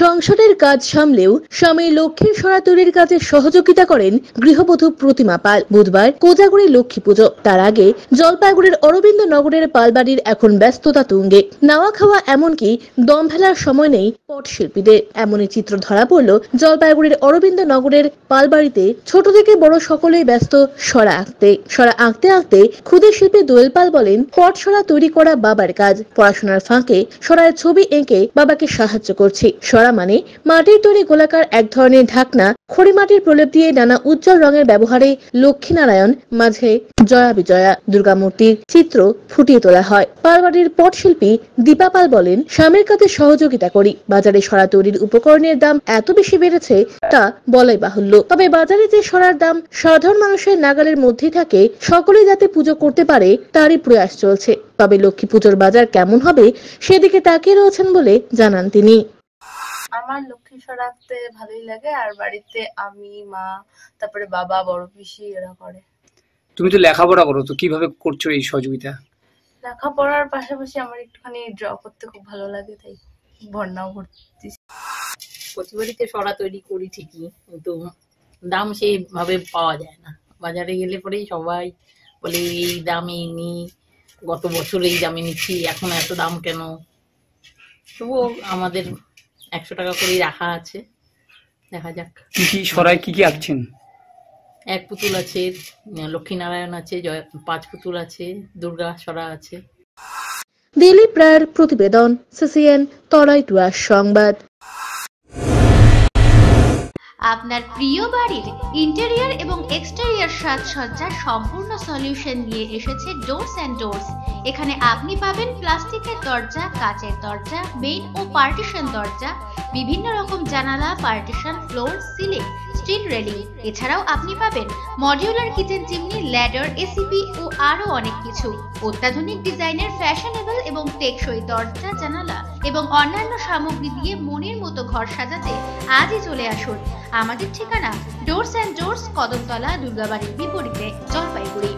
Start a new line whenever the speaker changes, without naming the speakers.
সংসারের কাজ সামলেও স্বামী লক্ষ্মীর সরা তৈরির কাজে সহযোগিতা করেন গৃহবধূ প্রতিমা পাল। বুধবার কোজাগুড়ি লক্ষ্মী পুজো। তার আগে জলপাইগুড়ির অরবিন্দ নগরের পালবাড়ির এখন ব্যস্ততা তুঙ্গে। নাওয়া খাওয়া এমনকি দম ফেলার সময় নেই পট শিল্পীদের এমনই চিত্র ধরা পড়ল জলপাইগুড়ির অরবিন্দ নগরের পালবাড়িতে। ছোট থেকে বড় সকলেই ব্যস্ত সরা আঁকতে। সরা আঁকতে আঁকতে ক্ষুদে শিল্পী দোয়েল পাল বলেন, পট সরা তৈরি করা বাবার কাজ। পড়াশোনার ফাঁকে সরার ছবি এঁকে বাবাকে সাহায্য করছি। সরা মানে মাটির তৈরি গোলাকার এক ধরনের ঢাকনা খড়ি মাটির প্রলেপ দিয়ে নানা উজ্জ্বল রঙের ব্যবহারে লক্ষ্মীনারায়ণ মাঝে জয়া বিজয়া দুর্গামূর্তির চিত্র ফুটিয়ে তোলা হয়। পালবাড়ির পটশিল্পী দীপা পাল বলেন, স্বামীর কাছে সহযোগিতা করি, বাজারে সরা তৈরির উপকরণের দাম এত বেশি বেড়েছে তা বলাই বাহুল্য। তবে বাজারে যে সরার দাম সাধারণ মানুষের নাগালের মধ্যেই থাকে, সকলেই যাতে পুজো করতে পারে তারই প্রয়াস চলছে। তবে লক্ষ্মী পুজোর বাজার কেমন হবে, সেদিকে তাকিয়ে রয়েছেন বলে জানান তিনি।
আমার লক্ষ্মী সরাতে ভালোই লাগে আর বাড়িতে আমি মা তারপরে বাবা বড় পিসি এরা করে।
তুমি তো লেখাপড়া করো তো কীভাবে করছ এই সহযোগিতা?
লেখাপড়ার পাশাপাশি আমার একটুখানি ড্র করতে খুব ভালো লাগে তাই বন্যাও করতেছি।
প্রতিবারই তো সরা তৈরি করি ঠিকই কিন্তু দাম সেইভাবে পাওয়া যায় না। বাজারে গেলে পরেই সবাই বলে এই দামে নি গত বছর এই দামে নিচ্ছি এখন এত দাম কেন? তবুও আমাদের একশো টাকা করেই রাখা আছে। দেখা যাক।
কি কি সরাই কি কি আঁকছেন?
এক পুতুল আছে লক্ষ্মীনারায়ণ আছে জয় পাঁচ পুতুল আছে দুর্গা সরা আছে।
দিলীপ রায়ের প্রতিবেদন সিসিএন তরাই টুয়ার সংবাদ।
আপনার প্রিয় বাড়ির ইন্টেরিয়ার এবং এক্সটেরিয়র সাজসজ্জার সম্পূর্ণ সলিউশন নিয়ে এসেছে ডোরস অ্যান্ড ডোরস এখানে আপনি পাবেন প্লাস্টিকের দরজা, কাচের দরজা মেইন ও পার্টিশন দরজা, বিভিন্ন রকম জানালা partition floor ceiling steel railing. এছাড়াও আপনি পাবেন modular kitchen chimney, ladder, ACP ও আরও অনেক কিছু। অত্যাধুনিক ডিজাইনের ফ্যাশনেবল এবং টেকসই দরজা, জানালা এবং অন্যান্য সামগ্রী দিয়ে মনের মতো ঘর সাজাতে আজই চলে আসুন। আমাদের ঠিকানা ডোরস অ্যান্ড ডোরস কদমতলা, দুর্গাবাড়ির বিপরীতে, জলপাইগুড়ি।